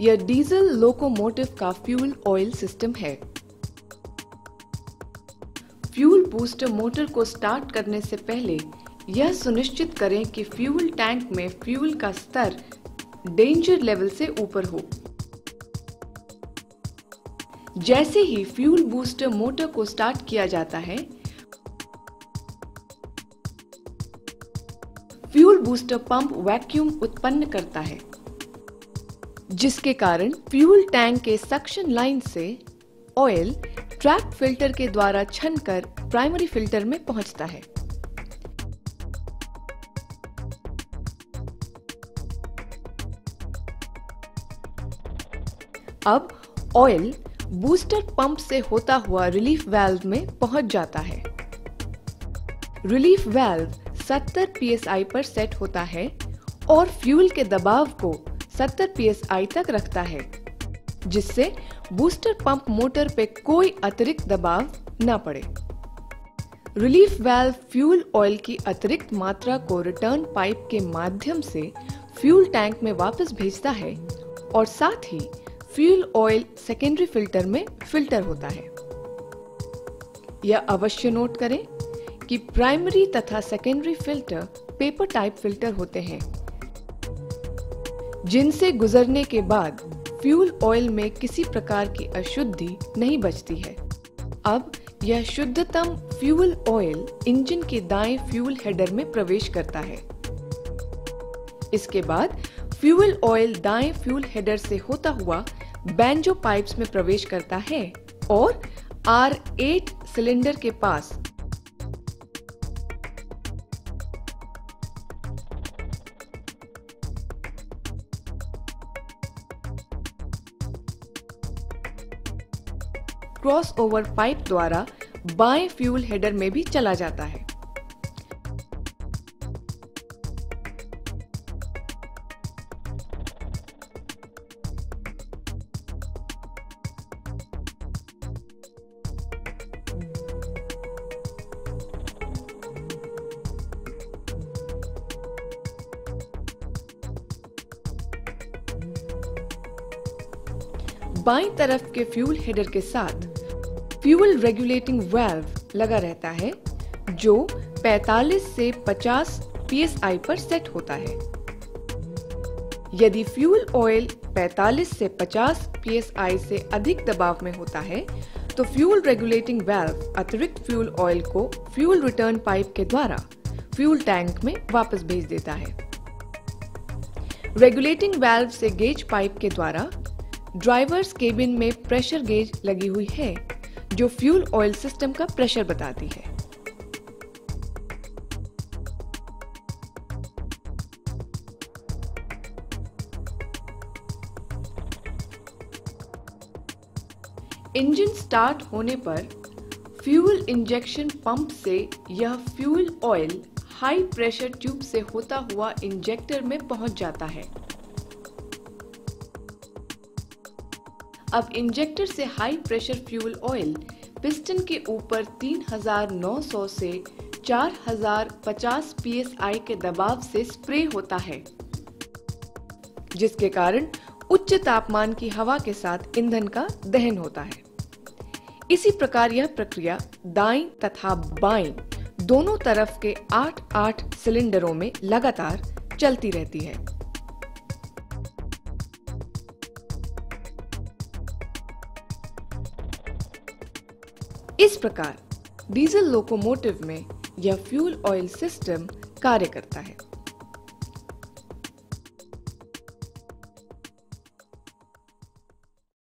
यह diesel locomotive का fuel oil system है। फ्यूल बूस्टर मोटर को स्टार्ट करने से पहले यह सुनिश्चित करें कि फ्यूल टैंक में फ्यूल का स्तर डेंजर लेवल से ऊपर हो। जैसे ही फ्यूल बूस्टर मोटर को स्टार्ट किया जाता है, फ्यूल बूस्टर पंप वैक्यूम उत्पन्न करता है। जिसके कारण फ्यूल टैंक के सक्शन लाइन से ऑयल ट्रैप फ़िल्टर के द्वारा छनकर प्राइमरी फ़िल्टर में पहुँचता है। अब ऑयल बूस्टर पंप से होता हुआ रिलीफ वाल्व में पहुँच जाता है। रिलीफ वाल्व 70 psi पर सेट होता है और फ्यूल के दबाव को 70 psi तक रखता है, जिससे बूस्टर पंप मोटर पे कोई अतिरिक्त दबाव न पड़े। रिलीफ वाल्व फ्यूल ऑयल की अतिरिक्त मात्रा को रिटर्न पाइप के माध्यम से फ्यूल टैंक में वापस भेजता है और साथ ही फ्यूल ऑयल सेकेंडरी फ़िल्टर में फ़िल्टर होता है। यह अवश्य नोट करें कि प्राइमरी तथा secondary filter paper type filter होते हैं। जिनसे गुजरने के बाद फ्यूल ऑयल में किसी प्रकार की अशुद्धि नहीं बचती है। अब यह शुद्धतम फ्यूल ऑयल इंजन के दाएँ फ्यूल हेडर में प्रवेश करता है। इसके बाद फ्यूल ऑयल दाएँ फ्यूल हेडर से होता हुआ बैंजो पाइप्स में प्रवेश करता है और आर एट सिलेंडर के पास क्रॉस ओवर पाइप द्वारा बाएँ फ्यूल हेडर में भी चला जाता है। बाई तरफ़ के फ्यूल हेडर के साथ फ्यूल रेगुलेटिंग वेल्व लगा रहता है, जो 45 से 50 psi पर सेट होता है। यदि फ्यूल ऑयल 45 से 50 psi से अधिक दबाव में होता है तो फ्यूल रेगुलेटिंग वेल्व अतिरिक्त फ्यूल ऑयल को फ्यूल रिटर्न पाइप के द्वारा फ्यूल टैंक में वापस भेज देता है। रेगुलेटिंग वेल्व से गेज पाइप के द्वारा ड्राइवर्स केबिन में प्रेशर गेज लगी हुई है। जो फ्यूल ऑयल सिस्टम का प्रेशर बताती है। इंजन स्टार्ट होने पर फ्यूल इंजेक्शन पंप से यह fuel oil high pressure tube से होता हुआ इंजेक्टर में पहुँच जाता है। अब इंजेक्टर से high pressure fuel oil piston के ऊपर 3900 से 4050 psi के दबाव से स्प्रे होता है, जिसके कारण उच्च तापमान की हवा के साथ ईंधन का दहन होता है। इसी प्रकार यह प्रक्रिया दाई तथा बाई दोनों तरफ़ के 8-8 सिलेंडरों में लगातार चलती रहती है। इस प्रकार डीजल लोकोमोटिव में यह फ्यूल ऑयल सिस्टम कार्य करता है।